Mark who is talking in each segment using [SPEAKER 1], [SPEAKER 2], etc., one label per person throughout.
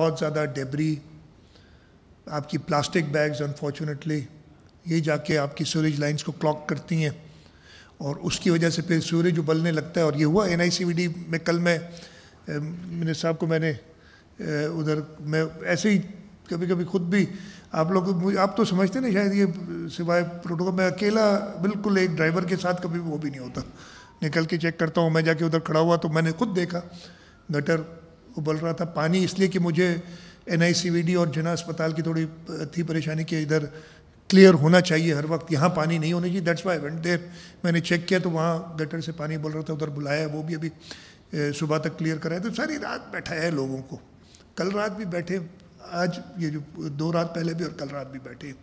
[SPEAKER 1] बहुत ज़्यादा डेबरी आपकी प्लास्टिक बैग्स अनफॉर्चुनेटली ये जाके आपकी सूरज लाइंस को क्लॉक करती हैं। और उसकी वजह से फिर सूरज उबलने लगता है। और ये हुआ एनआईसीवीडी में कल मैं मिनिस्टर साहब को मैंने उधर मैं ऐसे ही कभी कभी खुद भी आप लोग आप तो समझते ना शायद ये सिवाय प्रोटोकॉल मैं अकेला बिल्कुल एक ड्राइवर के साथ कभी वो भी नहीं होता। निकल के चेक करता हूँ, मैं जाके उधर खड़ा हुआ तो मैंने खुद देखा गटर उबल रहा था, पानी इसलिए कि मुझे एनआईसीवीडी और जना अस्पताल की थोड़ी थी परेशानी कि इधर क्लियर होना चाहिए हर वक्त, यहाँ पानी नहीं होना चाहिए दैट्स वाई वेंट देर मैंने चेक किया तो वहाँ गटर से पानी बोल रहा था, उधर बुलाया, वो भी अभी सुबह तक क्लियर कराया। तो सारी रात बैठा है लोगों को। कल रात भी बैठे, आज ये जो दो रात पहले भी और कल रात भी बैठे।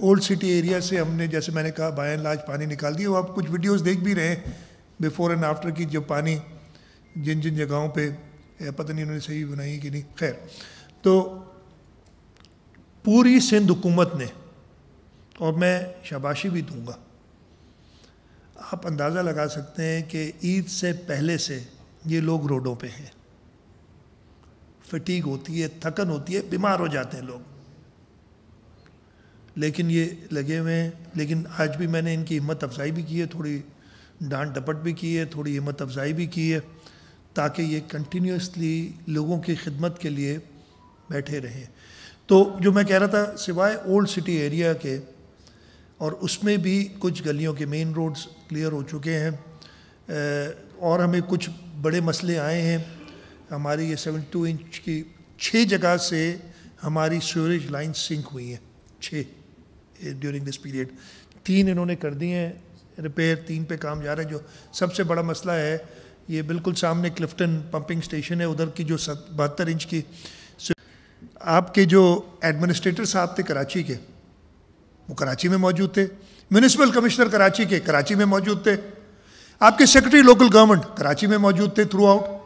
[SPEAKER 1] ओल्ड सिटी एरिया से हमने, जैसे मैंने कहा बाय लाज पानी निकाल दिया। वो आप कुछ वीडियोस देख भी रहे हैं बिफोर एंड आफ्टर की जो पानी जिन जिन जगहों पे पता नहीं उन्होंने सही बनाई कि नहीं। खैर तो पूरी सिंध हुकूमत ने, और मैं शाबाशी भी दूँगा, आप अंदाज़ा लगा सकते हैं कि ईद से पहले से ये लोग रोडों पे हैं। फटीक होती है, थकन होती है, बीमार हो जाते हैं लोग। लेकिन ये लगे हुए हैं, लेकिन आज भी मैंने इनकी हिम्मत अफजाई भी की है, थोड़ी डांट डपट भी की है, थोड़ी हिम्मत अफजाई भी की है। ताकि ये कंटिन्यूसली लोगों की खिदमत के लिए बैठे रहें। तो जो मैं कह रहा था, सिवाय ओल्ड सिटी एरिया के, और उसमें भी कुछ गलियों के मेन रोड्स क्लियर हो चुके हैं और हमें कुछ बड़े मसले आए हैं। हमारी ये सेवन टू इंच की छः जगह से हमारी स्टोरेज लाइन सिंक हुई हैं। छः ड्यूरिंग दिस पीरियड तीन इन्होंने कर दिए हैं रिपेयर तीन पे काम जा रहे हैं, जो सबसे बड़ा मसला है ये बिल्कुल सामने क्लिफ्टन पंपिंग स्टेशन है, उधर की जो बहत्तर इंच की आपके जो एडमिनिस्ट्रेटर साहब थे कराची के, वो कराची में मौजूद थे। म्यूनिसिपल कमिश्नर कराची के, कराची में मौजूद थे। आपके सेक्रेटरी लोकल गवर्नमेंट कराची में मौजूद थे थ्रू आउट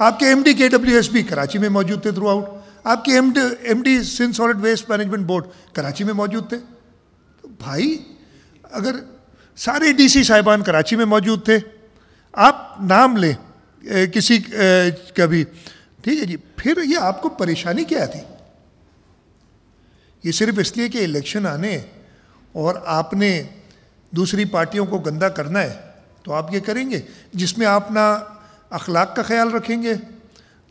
[SPEAKER 1] आपके M D K W S B Karachi में मौजूद थे थ्रू आउट आपके M D M D Sindh solid waste management board Karachi में मौजूद थे। तो भाई, अगर सारे डी सी साहिबान कराची में मौजूद थे आप नाम लें किसी का भी। ठीक है जी, फिर ये आपको परेशानी क्या थी? ये सिर्फ़ इसलिए कि इलेक्शन आने और आपने दूसरी पार्टियों को गंदा करना है तो आप ये करेंगे, जिसमें आप ना अखलाक का ख्याल रखेंगे,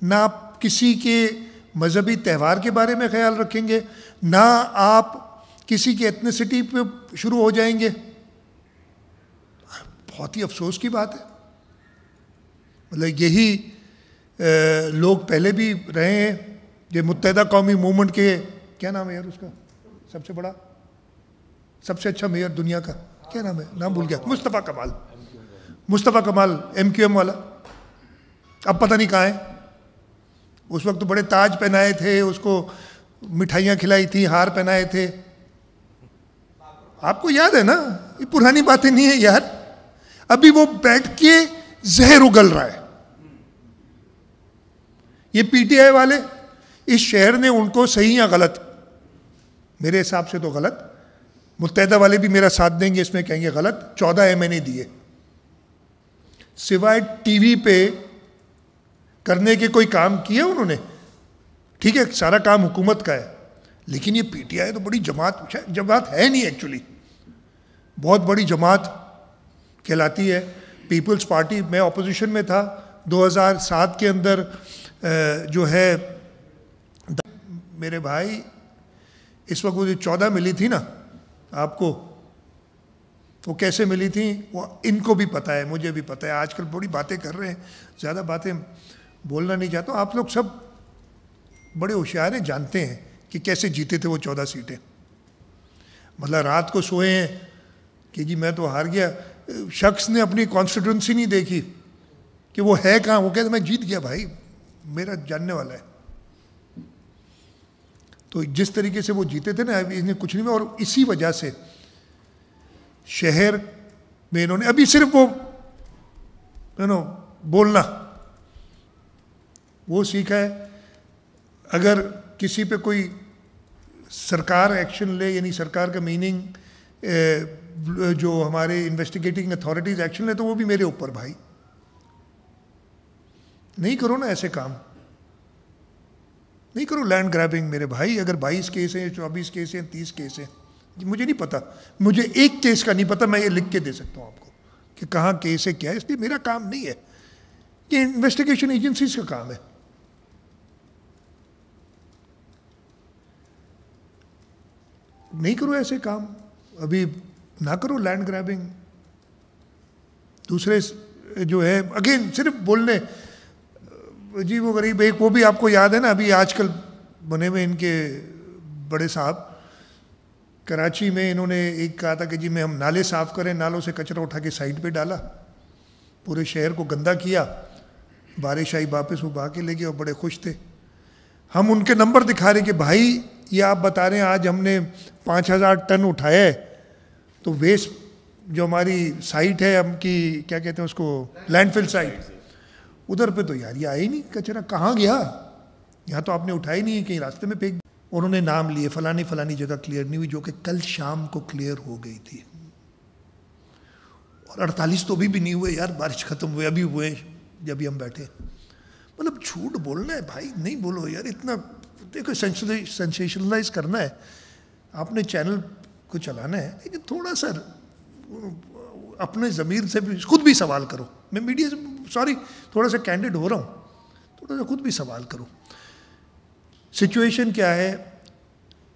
[SPEAKER 1] ना आप किसी के मज़हबी त्यौहार के बारे में ख्याल रखेंगे, ना आप किसी की एथनिसिटी पे शुरू हो जाएँगे। बहुत ही अफसोस की बात है। मतलब यही लोग पहले भी रहे हैं। ये मुतहदा कौमी मूवमेंट के, क्या नाम है यार उसका? सबसे बड़ा? सबसे अच्छा मेयर दुनिया का? क्या नाम है? नाम भूल गया। मुस्तफ़ा कमाल। मुस्तफ़ा कमाल एम क्यू एम वाला। अब पता नहीं कहाँ है। उस वक्त तो बड़े ताज पहनाए थे, उसको मिठाइयाँ खिलाई थी, हार पहनाए थे। आपको याद है ना? ये पुरानी बातें नहीं है यार। अभी वो बैठ के जहर उगल रहा है। ये पीटीआई वाले, इस शहर ने उनको सही या गलत? मेरे हिसाब से तो गलत। मुतहदा वाले भी मेरा साथ देंगे, इसमें कहेंगे गलत। चौदह एम एन दिए। सिवाय टीवी पे करने के कोई काम किए उन्होंने? ठीक है, सारा काम हुकूमत का है, लेकिन ये पीटीआई तो बड़ी जमात जमात है नहीं एक्चुअली बहुत बड़ी जमात कहलाती है। पीपल्स पार्टी मैं ऑपोजिशन में था 2007 के अंदर जो है, मेरे भाई, इस वक्त वो जो चौदह मिली थी ना, आपको, वो कैसे मिली थी, वो इनको भी पता है, मुझे भी पता है, आजकल बड़ी बातें कर रहे हैं, ज़्यादा बातें बोलना नहीं चाहता, आप लोग सब बड़े होशियार हैं, जानते हैं कि कैसे जीते थे वो चौदह सीटें। मतलब रात को सोए हैं कि जी मैं तो हार गया, शख्स ने अपनी कॉन्स्टिट्यूंसी नहीं देखी कि वो है कहाँ, वो कहते, मैं जीत गया भाई। मेरा जानने वाला है। तो जिस तरीके से वो जीते थे ना इन्हें कुछ नहीं और इसी वजह से शहर में इन्होंने, अभी सिर्फ़ वो नो बोलना, वो सीखा है। अगर किसी पे कोई सरकार एक्शन ले, यानी सरकार का मीनिंग जो हमारे इन्वेस्टिगेटिंग अथॉरिटीज़ एक्शन ले तो वो भी मेरे ऊपर भाई। नहीं करो ना ऐसे काम। नहीं करो लैंड ग्रैबिंग मेरे भाई, अगर बाईस केस हैं, चौबीस केस हैं, तीस केस हैं मुझे नहीं पता। मुझे एक केस का नहीं पता, मैं ये लिख के दे सकता हूँ आपको कि कहाँ केस है, क्या है। इसलिए मेरा काम नहीं है। ये इन्वेस्टिगेशन एजेंसीज का काम है। नहीं करो ऐसे काम। अभी ना करो लैंड ग्रैबिंग दूसरे जो है अगेन सिर्फ़ बोलने जी वो गरीब एक वो भी आपको याद है ना, अभी आजकल बने हुए इनके बड़े साहब, कराची में इन्होंने एक कहा था कि जी मैं, हम नाले साफ़ करें, नालों से कचरा उठा के साइड पे डाला, पूरे शहर को गंदा किया, बारिश आई वापस वो बहा के ले गए और बड़े खुश थे। हम उनके नंबर दिखा रहे कि भाई, ये आप बता रहे हैं, आज हमने पाँच हज़ार टन उठाया है तो वेस्ट जो हमारी साइट है, हम की, क्या कहते हैं उसको लैंडफिल साइट उधर पे तो यार ये आया ही नहीं कचरा कहाँ गया? यहाँ तो आपने नहीं है कहीं रास्ते में फेंक उन्होंने नाम लिए, फलानी फलानी जगह क्लियर नहीं हुई, जो कि कल शाम को क्लियर हो गई थी। और अड़तालीस तो अभी भी नहीं हुए यार, बारिश खत्म हुए, अभी हुए, जब भी हम बैठे। मतलब झूठ बोलना है भाई, नहीं बोलो यार, इतना, देखो सेंसेशनलाइज करना है। आपने चैनल को चलाना है, लेकिन थोड़ा सा, अपने ज़मीर से भी, खुद भी सवाल करो। मैं मीडिया से सॉरी, थोड़ा सा कैंडिड हो रहा हूँ। थोड़ा सा खुद भी सवाल करो। सिचुएशन क्या है?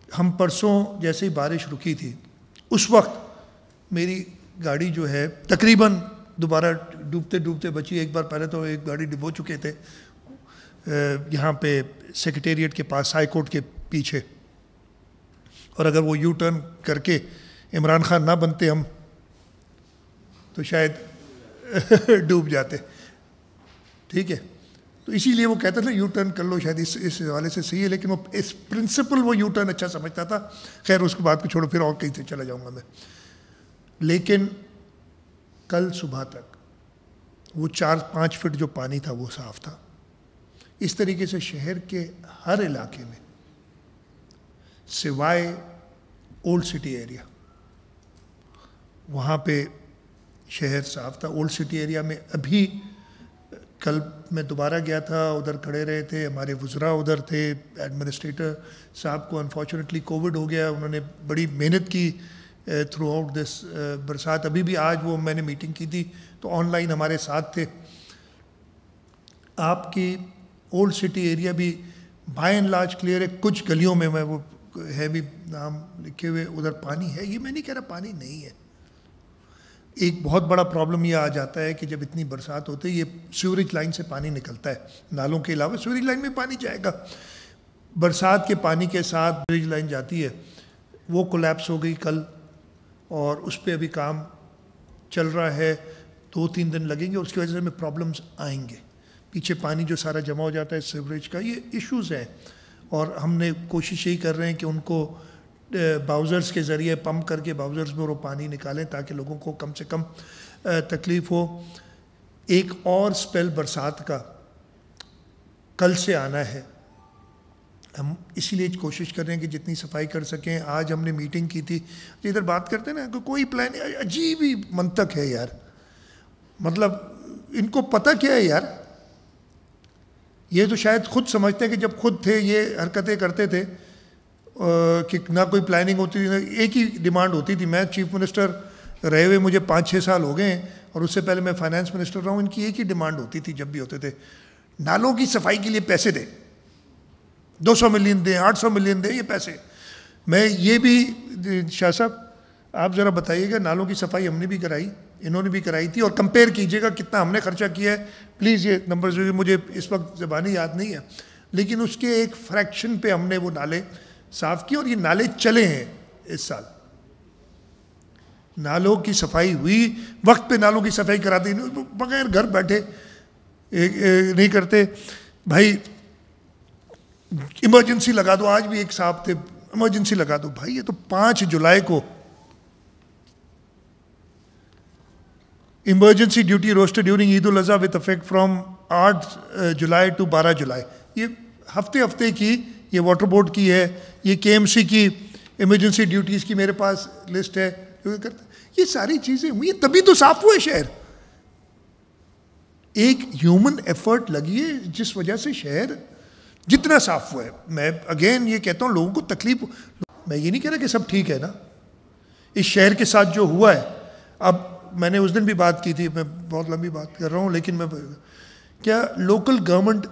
[SPEAKER 1] हम परसों जैसे ही बारिश रुकी थी, उस वक्त मेरी गाड़ी जो है, तकरीबन दोबारा डूबते डूबते बची। एक बार पहले तो एक गाड़ी डुबो चुके थे यहाँ पे सेक्रेटेरिएट के पास हाई कोर्ट के पीछे। और अगर वो यू टर्न करके इमरान खान ना बनते हम तो शायद डूब जाते। ठीक है? तो इसीलिए वो कहता था यू टर्न कर लो, शायद इस इस हवाले से सही है, लेकिन वो इस प्रिंसिपल वो यू टर्न अच्छा समझता था। खैर, उसके बाद को छोड़ो, फिर और कहीं से चला जाऊँगा मैं। लेकिन कल सुबह तक वो चार, पाँच फिट जो पानी था, वो साफ़ था। इस तरीके से शहर के हर इलाके में सिवाय ओल्ड सिटी एरिया वहाँ पे शहर साफ़ था। ओल्ड सिटी एरिया में अभी कल मैं दोबारा गया था, उधर खड़े रहे थे, हमारे वज्रा उधर थे एडमिनिस्ट्रेटर साहब को अनफॉर्चुनेटली कोविड हो गया, उन्होंने बड़ी मेहनत की थ्रू आउट दिस बरसात। अभी भी आज वो मैंने मीटिंग की थी तो ऑनलाइन हमारे साथ थे। आपकी ओल्ड सिटी एरिया भी बाय एंड लार्ज क्लियर है, कुछ गलियों में मैं वो है भी नाम लिखे हुए, उधर पानी है? ये मैं नहीं कह रहा पानी नहीं है। एक बहुत बड़ा प्रॉब्लम ये आ जाता है कि जब इतनी बरसात होती है, ये सीवरेज लाइन से पानी निकलता है। नालों के अलावा सीवरेज लाइन में पानी जाएगा। बरसात के पानी के साथ सीवरेज लाइन जाती है, वो कोलैप्स हो गई कल और उस पर अभी काम चल रहा है दो तीन दिन लगेंगे उसकी वजह से हमें प्रॉब्लम्स आएँगे। पीछे पानी जो सारा जमा हो जाता है सीवरेज का, ये इश्यूज़ हैं। और हमने कोशिश यही कर रहे हैं कि उनको बाउज़र्स के ज़रिए पंप करके बाउज़र्स में वो पानी निकालें ताकि लोगों को कम से कम तकलीफ़ हो। एक और स्पेल बरसात का कल से आना है। हम इसीलिए कोशिश कर रहे हैं कि जितनी सफ़ाई कर सकें। आज हमने मीटिंग की थी। तो इधर बात करते हैं ना, कि कोई प्लान अजीब ही मंतक है यार। मतलब इनको पता क्या है यार? ये तो शायद खुद समझते हैं कि जब खुद थे, ये हरकतें करते थे कि ना कोई प्लानिंग होती थी एक ही डिमांड होती थी। मैं चीफ मिनिस्टर रहे हुए मुझे पाँच छः साल हो गए और उससे पहले मैं फाइनेंस मिनिस्टर रहा हूँ। इनकी एक ही डिमांड होती थी जब भी होते थे। नालों की सफ़ाई के लिए पैसे दें। 200 मिलियन दें 800 मिलियन दें, ये पैसे। मैं ये भी, शाह साहब, आप ज़रा बताइएगा, नालों की सफ़ाई हमने भी कराई, इन्होंने भी कराई थी, और कंपेयर कीजिएगा कितना हमने खर्चा किया है। प्लीज़ ये नंबर मुझे इस वक्त ज़बानी याद नहीं है। लेकिन उसके एक फ्रैक्शन पे हमने वो नाले साफ़ किए और ये नाले चले हैं इस साल। नालों की सफ़ाई हुई वक्त पे नालों की सफ़ाई करा दी बगैर घर बैठे ए, ए, नहीं करते। भाई इमरजेंसी लगा दो आज भी एक साहब थे इमरजेंसी लगा दो। भाई ये तो पाँच जुलाई को emergency duty rostered during Eid ul Azha with effect from आठ जुलाई टू बारह जुलाई। ये हफ़्ते हफ़्ते की ये वाटर बोर्ड की है, ये के की इमरजेंसी ड्यूटीज़ की मेरे पास लिस्ट है ये सारी चीज़ें हुई तभी तो साफ़ हुए शहर। एक ह्यूमन एफर्ट लगी है, जिस वजह से शहर जितना साफ़ हुआ है। मैं अगेन ये कहता हूँ, लोगों को तकलीफ़, मैं ये नहीं कह रहा कि सब ठीक है ना। इस शहर के साथ जो हुआ है, अब मैंने उस दिन भी बात की थी, मैं बहुत लंबी बात कर रहा हूँ, लेकिन मैं, क्या लोकल गवर्नमेंट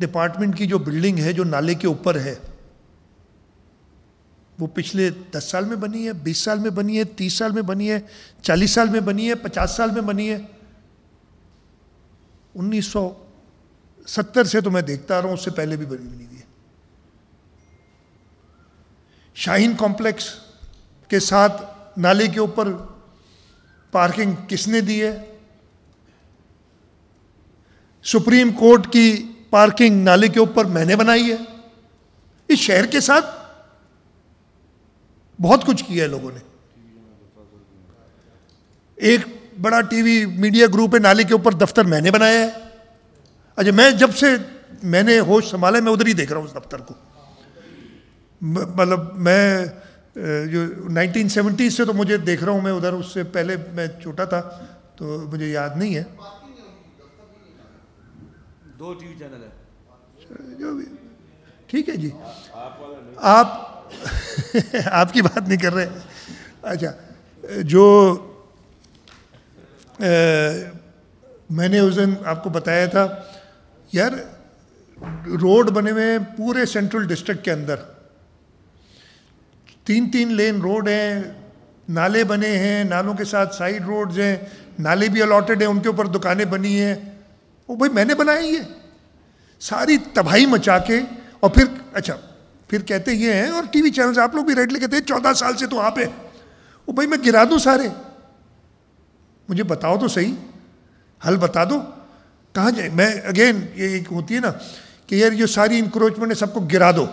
[SPEAKER 1] डिपार्टमेंट की जो बिल्डिंग है, जो नाले के ऊपर है, वो पिछले दस साल में बनी है, बीस साल में बनी है, तीस साल में बनी है, चालीस साल में बनी है, पचास साल में बनी है। उन्नीस सौ सत्तर से तो मैं देखता आ रहा हूँ, उससे पहले भी बनी बनी थी शाहीन कॉम्प्लेक्स के साथ नाले के ऊपर पार्किंग किसने दी है? सुप्रीम कोर्ट की पार्किंग नाले के ऊपर मैंने बनाई है। इस शहर के साथ बहुत कुछ किया है लोगों ने। एक बड़ा टीवी मीडिया ग्रुप है, नाले के ऊपर दफ्तर मैंने बनाया है। अच्छा मैं जब से मैंने होश संभाला, मैं उधर ही देख रहा हूँ उस दफ्तर को। मतलब मैं जो 1970 से तो मुझे देख रहा हूँ मैं उधर, उससे पहले मैं छोटा था तो मुझे याद नहीं है।
[SPEAKER 2] दो टीवी चैनल है।
[SPEAKER 1] जो भी। ठीक है जी। आप आपकी बात नहीं कर रहे। अच्छा जो आ, मैंने उस दिन आपको बताया था यार रोड बने हुए हैं पूरे सेंट्रल डिस्ट्रिक्ट के अंदर। तीन तीन लेन रोड हैं नाले बने हैं नालों के साथ साइड रोड्स हैं नाले भी अलॉटेड हैं उनके ऊपर दुकानें बनी हैं। वो भाई मैंने बनाया ये। सारी तबाही मचा के और फिर अच्छा फिर कहते ये हैं, और टीवी चैनल्स आप लोग भी रेडली कहते हैं, चौदह साल से तो आप है। वो भाई मैं गिरा दूँ सारे। मुझे बताओ तो सही। हल बता दो। कहाँ जाए? मैं अगेन ये एक होती है ना, कि यार ये सारी इंक्रोचमेंट है सबको गिरा दो।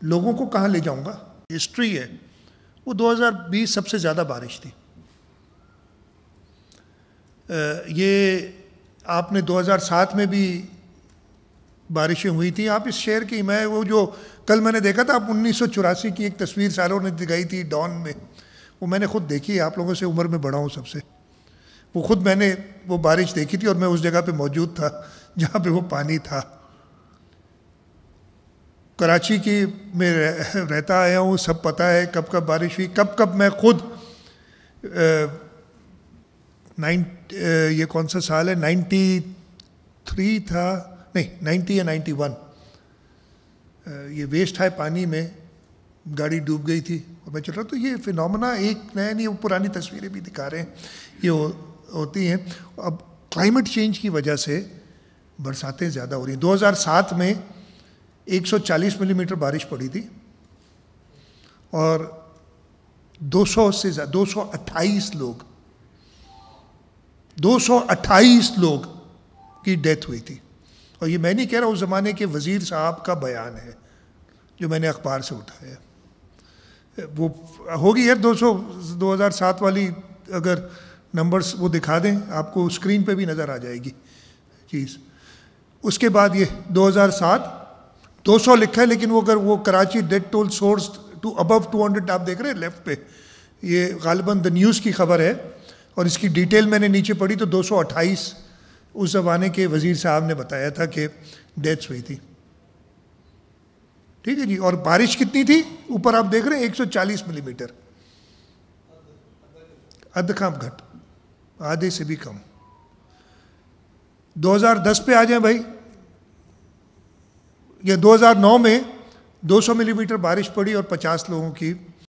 [SPEAKER 1] लोगों को कहाँ ले जाऊँगा? हिस्ट्री है। वो 2020 सबसे ज़्यादा बारिश थी। ये आपने 2007 में भी बारिशें हुई थी। आप इस शहर की, मैं वो जो कल मैंने देखा था, आप उन्नीस सौ चौरासी की एक तस्वीर सारों ने दिखाई थी डॉन में। वो मैंने खुद देखी आप लोगों से उम्र में बड़ा हूँ सबसे। वो खुद मैंने वो बारिश देखी थी और मैं उस जगह पे मौजूद था, जहाँ पे वो पानी था। कराची की में रहता आया हूँ, सब पता है कब कब बारिश हुई, कब कब मैं खुद नाइन ये कौन सा साल है? नाइन्टी थ्री था नहीं नाइन्टी या नाइन्टी वन ये वेस्ट है पानी में गाड़ी डूब गई थी। और मैं चल रहा तो ये फिनोमेना एक नया नहीं वो पुरानी तस्वीरें भी दिखा रहे हैं। ये हो, होती हैं। अब क्लाइमेट चेंज की वजह से बरसातें ज़्यादा हो रही हैं। 2007 में 140 मिलीमीटर बारिश पड़ी थी। और 200 से ज़्यादा 228 लोग 228 लोग की डेथ हुई थी। और ये मैं नहीं कह रहा उस ज़माने के वज़ीर साहब का बयान है, जो मैंने अखबार से उठाया। वो होगी यार 200 2007 वाली अगर नंबर्स वो दिखा दें, आपको स्क्रीन पे भी नज़र आ जाएगी। चीज़ उसके बाद ये 2007 200 लिखा है, लेकिन वो अगर वो Karachi dead toll soars to above 200 आप देख रहे हैं लेफ़्ट पे। ये गालिबा द न्यूज़ की खबर है। और इसकी डिटेल मैंने नीचे पढ़ी तो 228 उस ज़माने के वज़ीर साहब ने बताया था कि डेथ्स हुई थी। ठीक है जी, और बारिश कितनी थी? ऊपर आप देख रहे हैं 140 मिलीमीटर। अध कम घट, आधे से भी कम। 2010 पे आ जाए भाई, या 2009 में 200 मिलीमीटर बारिश पड़ी और 50 लोगों की